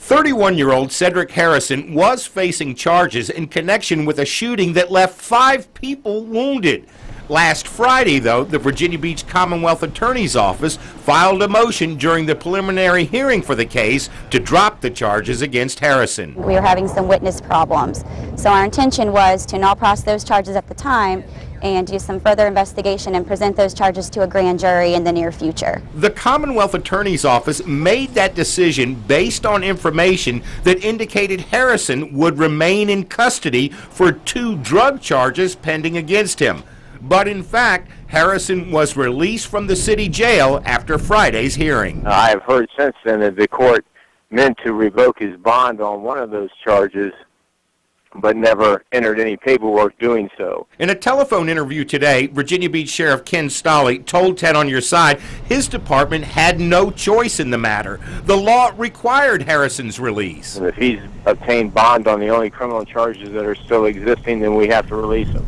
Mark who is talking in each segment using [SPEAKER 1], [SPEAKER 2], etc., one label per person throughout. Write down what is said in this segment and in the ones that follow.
[SPEAKER 1] 31-year-old Cedric Harrison was facing charges in connection with a shooting that left five people wounded. Last Friday, though, the Virginia Beach Commonwealth Attorney's Office filed a motion during the preliminary hearing for the case to drop the charges against Harrison.
[SPEAKER 2] We were having some witness problems. So our intention was to not process those charges at the time and do some further investigation and present those charges to a grand jury in the near future.
[SPEAKER 1] The Commonwealth Attorney's Office made that decision based on information that indicated Harrison would remain in custody for two drug charges pending against him. But in fact, Harrison was released from the city jail after Friday's hearing.
[SPEAKER 3] I have heard since then that the court meant to revoke his bond on one of those charges but never entered any paperwork doing so.
[SPEAKER 1] In a telephone interview today, Virginia Beach Sheriff Ken Stolle told 10 on your side his department had no choice in the matter. The law required Harrison's release.
[SPEAKER 3] And if he's obtained bond on the only criminal charges that are still existing, then we have to release him.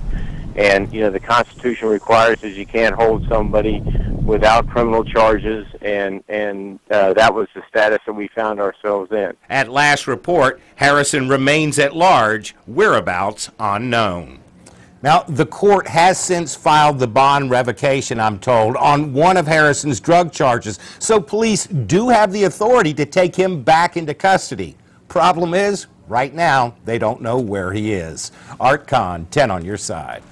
[SPEAKER 3] And, you know, the Constitution requires that you can't hold somebody without criminal charges, and, and uh, that was the status that we found ourselves in.
[SPEAKER 1] At last report, Harrison remains at large, whereabouts unknown. Now, the court has since filed the bond revocation, I'm told, on one of Harrison's drug charges, so police do have the authority to take him back into custody. Problem is, right now, they don't know where he is. Art Kohn, 10 on your side.